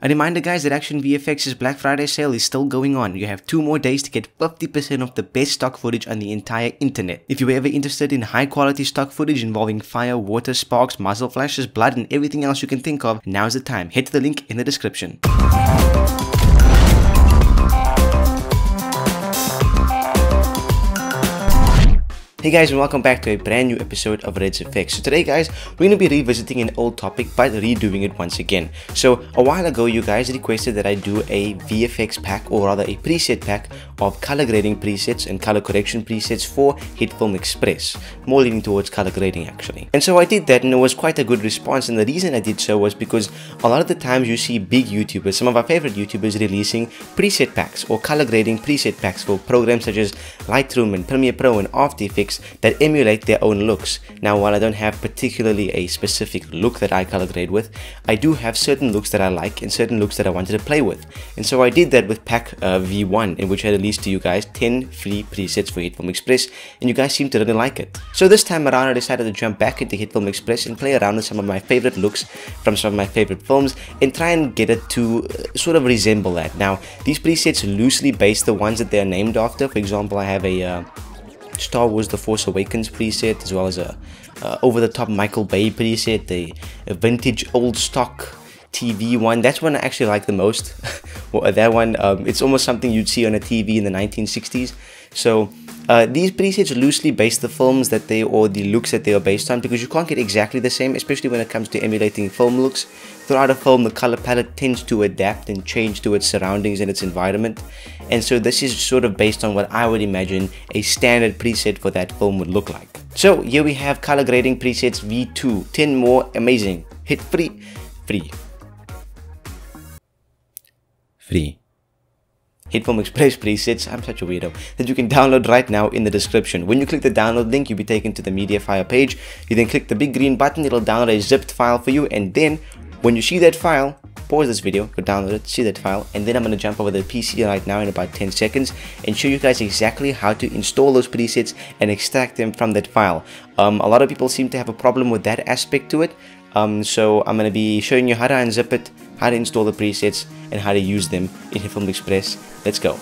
A reminder guys that Action VFX's Black Friday sale is still going on. You have two more days to get 50% of the best stock footage on the entire internet. If you're ever interested in high quality stock footage involving fire, water, sparks, muzzle flashes, blood and everything else you can think of, now's the time. Head to the link in the description. Hey guys and welcome back to a brand new episode of Red's Effects. So today guys, we're going to be revisiting an old topic but redoing it once again. So a while ago you guys requested that I do a VFX pack or rather a preset pack of color grading presets and color correction presets for HitFilm Express. More leaning towards color grading actually. And so I did that and it was quite a good response and the reason I did so was because a lot of the times you see big YouTubers, some of our favorite YouTubers releasing preset packs or color grading preset packs for programs such as Lightroom and Premiere Pro and After Effects that emulate their own looks. Now while I don't have particularly a specific look that I color grade with, I do have certain looks that I like and certain looks that I wanted to play with. And so I did that with pack uh, V1 in which I released to you guys 10 free presets for HitFilm Express and you guys seem to really like it. So this time around I decided to jump back into HitFilm Express and play around with some of my favorite looks from some of my favorite films and try and get it to uh, sort of resemble that. Now these presets loosely base the ones that they are named after. For example I have a uh, Star Wars The Force Awakens preset as well as a uh, over-the-top Michael Bay preset, the vintage old stock TV one. That's one I actually like the most. well, that one, um, it's almost something you'd see on a TV in the 1960s. So uh, these presets loosely base the films that they or the looks that they are based on because you can't get exactly the same, especially when it comes to emulating film looks. Throughout a film, the color palette tends to adapt and change to its surroundings and its environment. And so this is sort of based on what I would imagine a standard preset for that film would look like. So here we have color grading presets V2, 10 more amazing. Hit free, free, free. HitFilm Express presets, I'm such a weirdo, that you can download right now in the description. When you click the download link, you'll be taken to the Mediafire page. You then click the big green button, it'll download a zipped file for you, and then when you see that file, pause this video, go download it, see that file, and then I'm going to jump over the PC right now in about 10 seconds and show you guys exactly how to install those presets and extract them from that file. Um, a lot of people seem to have a problem with that aspect to it, um, so I'm going to be showing you how to unzip it, how to install the presets, and how to use them in HitFilm Express. Let's go.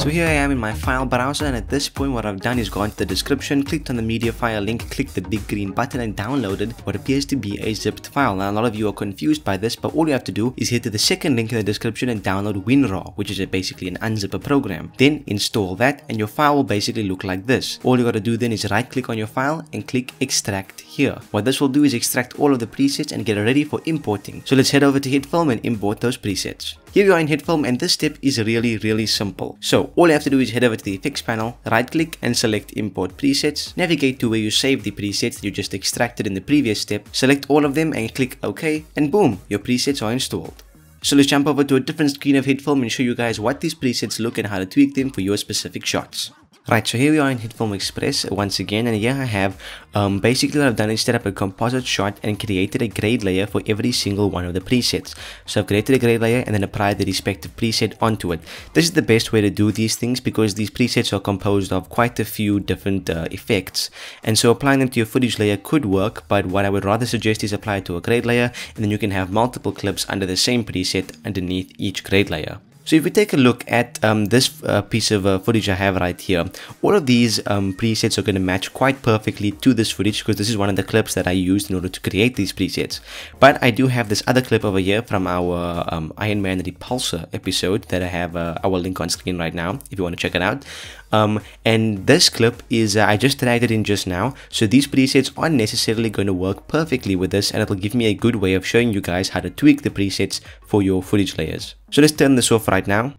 So here I am in my file browser and at this point what I've done is gone to the description, clicked on the Mediafire link, clicked the big green button and downloaded what appears to be a zipped file. Now a lot of you are confused by this but all you have to do is hit to the second link in the description and download WinRAR which is basically an unzipper program. Then install that and your file will basically look like this. All you gotta do then is right click on your file and click extract here. What this will do is extract all of the presets and get it ready for importing. So let's head over to HitFilm and import those presets. Here we are in HitFilm and this step is really really simple. So all you have to do is head over to the effects panel, right click and select import presets, navigate to where you saved the presets that you just extracted in the previous step, select all of them and click OK and boom, your presets are installed. So let's jump over to a different screen of HitFilm and show you guys what these presets look and how to tweak them for your specific shots. Right, so here we are in HitFilm Express once again and here I have um, basically what I've done is set up a composite shot and created a grade layer for every single one of the presets. So I've created a grade layer and then applied the respective preset onto it. This is the best way to do these things because these presets are composed of quite a few different uh, effects and so applying them to your footage layer could work but what I would rather suggest is apply it to a grade layer and then you can have multiple clips under the same preset underneath each grade layer. So if we take a look at um, this uh, piece of uh, footage I have right here, all of these um, presets are going to match quite perfectly to this footage because this is one of the clips that I used in order to create these presets. But I do have this other clip over here from our um, Iron Man Repulsor episode that I have uh, our link on screen right now if you want to check it out. Um, and this clip is uh, I just dragged it in just now so these presets aren't necessarily going to work perfectly with this and it'll give me a good way of showing you guys how to tweak the presets for your footage layers. So let's turn this off right now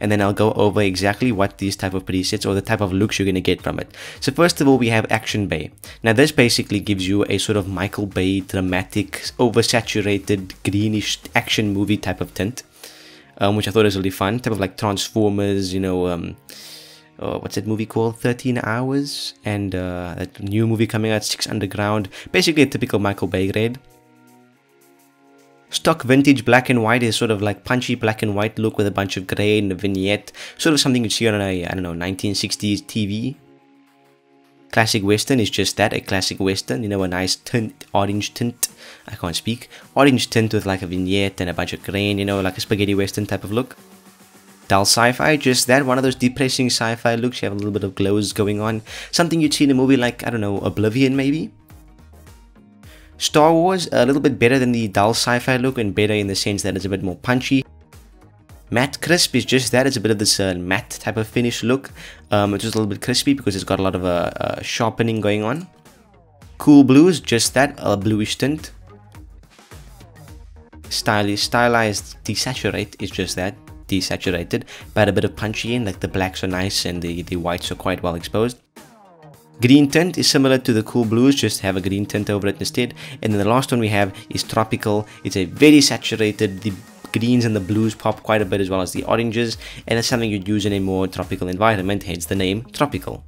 and then I'll go over exactly what these type of presets or the type of looks you're going to get from it. So first of all, we have Action Bay. Now this basically gives you a sort of Michael Bay dramatic, oversaturated, greenish action movie type of tint, um, which I thought was really fun. Type of like Transformers, you know, um, uh, what's that movie called? 13 hours and uh, that new movie coming out six underground. Basically a typical michael bay grade stock vintage black and white is sort of like punchy black and white look with a bunch of gray and a vignette. Sort of something you see on a i don't know 1960s tv Classic Western is just that, a classic Western, you know, a nice tint, orange tint, I can't speak, orange tint with like a vignette and a bunch of grain, you know, like a spaghetti Western type of look. Dull sci-fi, just that, one of those depressing sci-fi looks, you have a little bit of glows going on, something you'd see in a movie like, I don't know, Oblivion maybe? Star Wars, a little bit better than the dull sci-fi look and better in the sense that it's a bit more punchy. Matte crisp is just that, it's a bit of this uh, matte type of finish look. Um, it's just a little bit crispy because it's got a lot of uh, uh, sharpening going on. Cool blues, just that, a bluish tint. Stylish, stylized desaturate is just that, desaturated, but a bit of punchy in, like the blacks are nice and the, the whites are quite well exposed. Green tint is similar to the cool blues, just have a green tint over it instead. And then the last one we have is tropical. It's a very saturated, the greens and the blues pop quite a bit as well as the oranges and it's something you'd use in a more tropical environment hence the name tropical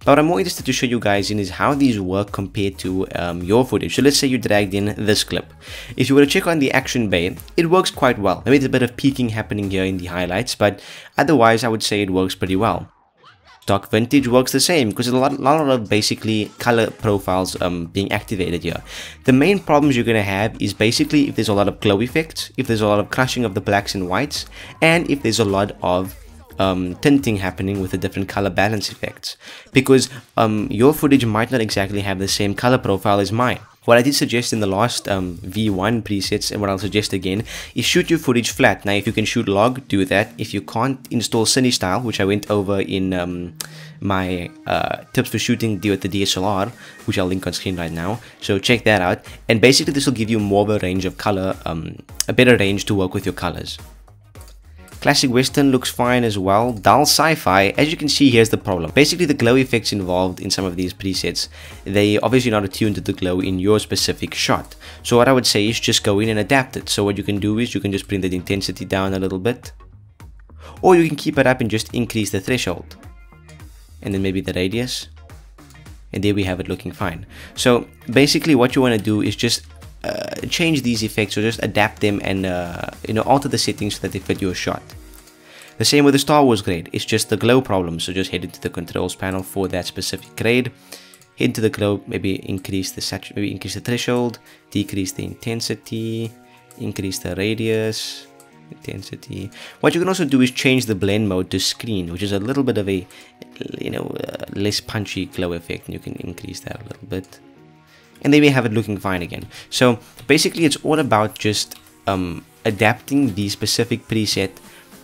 but what I'm more interested to show you guys in is how these work compared to um, your footage. So let's say you dragged in this clip. If you were to check on the action bay, it works quite well. Maybe there's a bit of peaking happening here in the highlights, but otherwise I would say it works pretty well. Stock Vintage works the same because a lot, lot of basically color profiles um, being activated here. The main problems you're going to have is basically if there's a lot of glow effects, if there's a lot of crushing of the blacks and whites, and if there's a lot of um, tinting happening with the different color balance effects because um, your footage might not exactly have the same color profile as mine. What I did suggest in the last um, V1 presets and what I'll suggest again is shoot your footage flat. Now if you can shoot log, do that. If you can't install CineStyle, which I went over in um, my uh, tips for shooting with the DSLR, which I'll link on screen right now. So check that out. And basically this will give you more of a range of color, um, a better range to work with your colors. Classic Western looks fine as well. Dull Sci-Fi, as you can see, here's the problem. Basically, the glow effects involved in some of these presets, they obviously not attuned to the glow in your specific shot. So what I would say is just go in and adapt it. So what you can do is you can just bring the intensity down a little bit. Or you can keep it up and just increase the threshold. And then maybe the radius. And there we have it looking fine. So basically what you want to do is just uh, change these effects or just adapt them and uh, you know alter the settings so that they fit your shot. The same with the Star Wars grade, it's just the glow problem, so just head into the controls panel for that specific grade. Head into the glow, maybe increase the saturation, maybe increase the threshold, decrease the intensity, increase the radius, intensity. What you can also do is change the blend mode to screen, which is a little bit of a, you know, uh, less punchy glow effect, and you can increase that a little bit and they may have it looking fine again. So basically it's all about just um, adapting the specific preset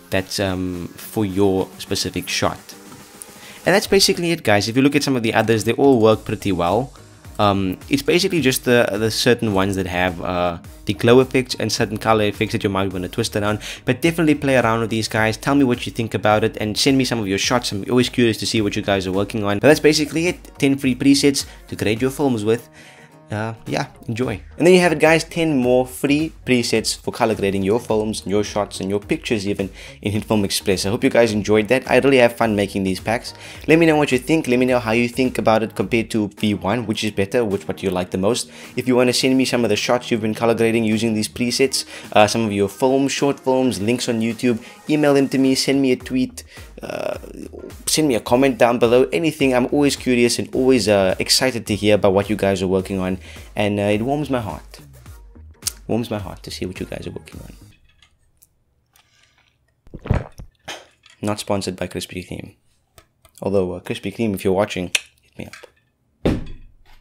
that's um, for your specific shot. And that's basically it guys. If you look at some of the others, they all work pretty well. Um, it's basically just the, the certain ones that have uh, the glow effects and certain color effects that you might want to twist around. But definitely play around with these guys. Tell me what you think about it and send me some of your shots. I'm always curious to see what you guys are working on. But that's basically it. 10 free presets to create your films with uh, yeah, enjoy. And then you have it guys, 10 more free presets for color grading your films, your shots, and your pictures even in HitFilm Express. I hope you guys enjoyed that. I really have fun making these packs. Let me know what you think. Let me know how you think about it compared to V1, which is better, which what you like the most. If you want to send me some of the shots you've been color grading using these presets, uh, some of your films, short films, links on YouTube, email them to me, send me a tweet, uh, send me a comment down below. Anything i'm always curious and always uh, excited to hear about what you guys are working on. And uh, it warms my heart. Warms my heart to see what you guys are working on. Not sponsored by Krispy Kreme. Although uh, Krispy Kreme if you're watching hit me up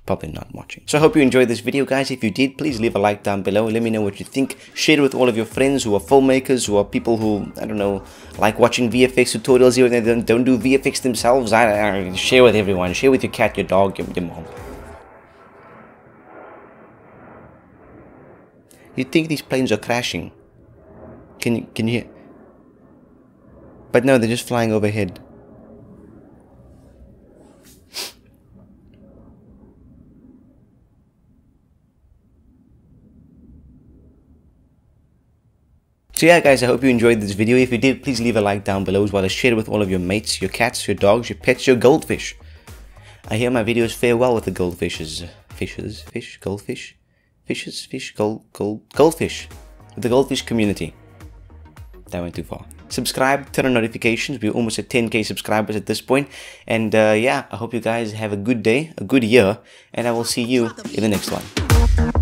probably not watching. So I hope you enjoyed this video guys. If you did, please leave a like down below. Let me know what you think. Share it with all of your friends who are filmmakers, who are people who, I don't know, like watching VFX tutorials here and they don't, do VFX themselves. I, I, share with everyone. Share with your cat, your dog, your, your mom. You think these planes are crashing? Can you, can you But no, they're just flying overhead. So yeah guys, I hope you enjoyed this video. If you did, please leave a like down below as well as share it with all of your mates, your cats, your dogs, your pets, your goldfish. I hear my videos fare well with the goldfishes. Fishes, fish, goldfish, fishes, fish, gold, gold, goldfish. With the goldfish community. That went too far. subscribe, turn on notifications. We're almost at 10k subscribers at this point. And uh, yeah, I hope you guys have a good day, a good year, and I will see you in the next one.